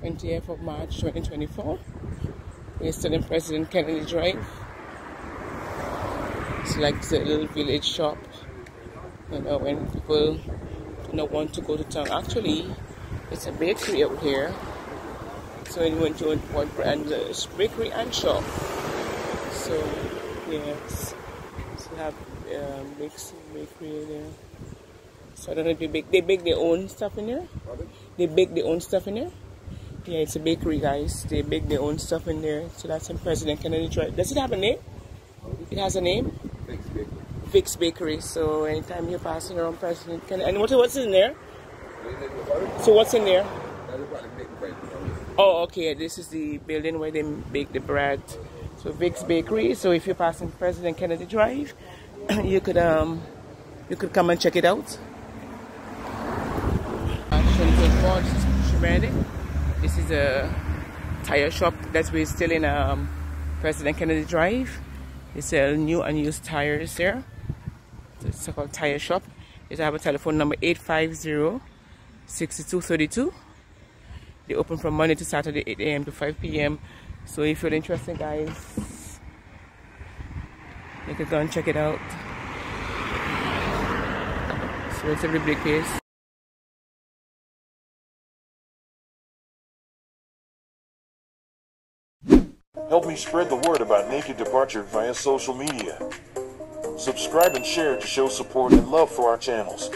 20th of March 2024. We're still in President Kennedy Drive. It's like a little village shop. You know, when people you know, want to go to town. Actually, it's a bakery out here. So anyone join one brand, it's bakery and shop. So, yes. So have um, bakery there. So I don't know if they bake, they bake their own stuff in there. They bake their own stuff in there. Yeah, it's a bakery, guys. They bake their own stuff in there. So that's in President Kennedy Drive. Does it have a name? It has a name? Vic's Bakery. Vic's Bakery. So anytime you're passing around President Kennedy. And what, what's in there? So what's in there? Oh, okay. This is the building where they bake the bread. So Vic's Bakery. So if you're passing President Kennedy Drive, you could um you could come and check it out. This is a tire shop that we're still in um, President Kennedy Drive. They sell new and used tires there. It's called tire shop. They have a telephone number 850-6232. They open from Monday to Saturday 8 a.m. to 5 p.m. So if you're interested guys, you can go and check it out. So it's a really big place. Help me spread the word about Naked Departure via social media. Subscribe and share to show support and love for our channels.